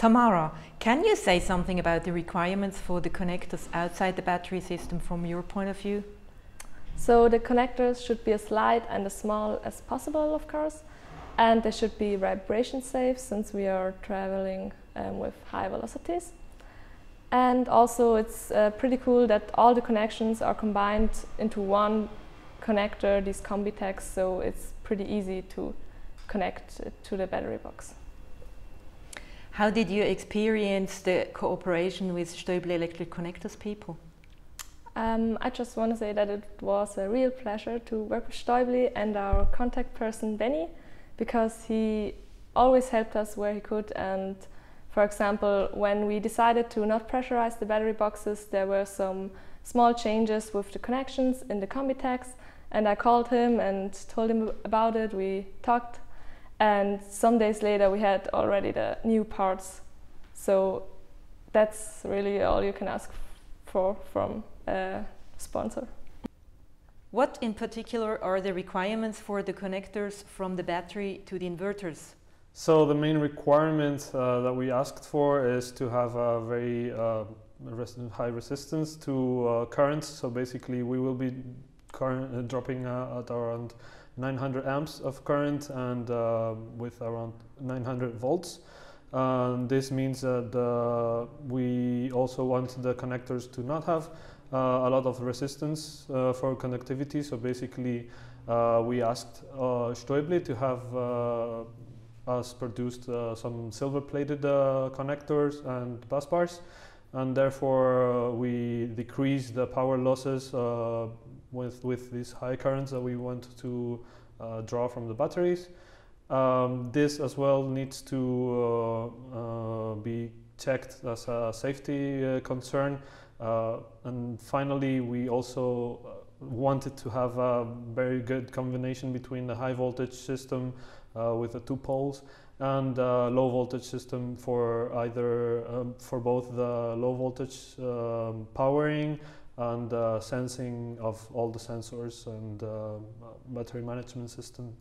Tamara, can you say something about the requirements for the connectors outside the battery system from your point of view? So the connectors should be as light and as small as possible, of course, and they should be vibration safe since we are traveling um, with high velocities. And also it's uh, pretty cool that all the connections are combined into one connector, these CombiTacs, so it's pretty easy to connect to the battery box. How did you experience the cooperation with Stäubli Electric Connectors people? Um, I just want to say that it was a real pleasure to work with Stäubli and our contact person Benny because he always helped us where he could and for example when we decided to not pressurize the battery boxes there were some small changes with the connections in the CombiTacs and I called him and told him about it. We talked and some days later we had already the new parts so that's really all you can ask for from a sponsor. What in particular are the requirements for the connectors from the battery to the inverters? So the main requirement uh, that we asked for is to have a very uh, res high resistance to uh, currents. So basically we will be current, uh, dropping uh, at around 900 amps of current and uh, with around 900 volts. This means that uh, we also want the connectors to not have uh, a lot of resistance uh, for connectivity. So basically, we asked Stäubli to have us produced some silver-plated connectors and bus bars, and therefore we decrease the power losses with, with these high currents that we want to uh, draw from the batteries. Um, this as well needs to uh, uh, be checked as a safety uh, concern. Uh, and finally, we also wanted to have a very good combination between the high voltage system with the two poles and a low voltage system for either um, for both the low voltage um, powering and uh, sensing of all the sensors and uh, battery management system